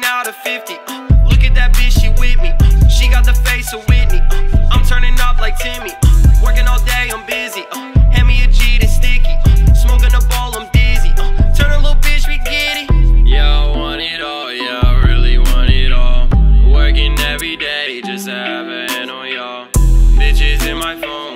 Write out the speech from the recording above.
15 out of 50. Uh, look at that bitch, she with me. Uh, she got the face of Whitney. Uh, I'm turning up like Timmy. Uh, working all day, I'm busy. Uh, hand me a G that's sticky. Uh, smoking a ball, I'm dizzy. turn a little bitch, we giddy. Yeah, I want it all. Yeah, I really want it all. Working every day, just to have a hand on y'all. Bitches in my phone.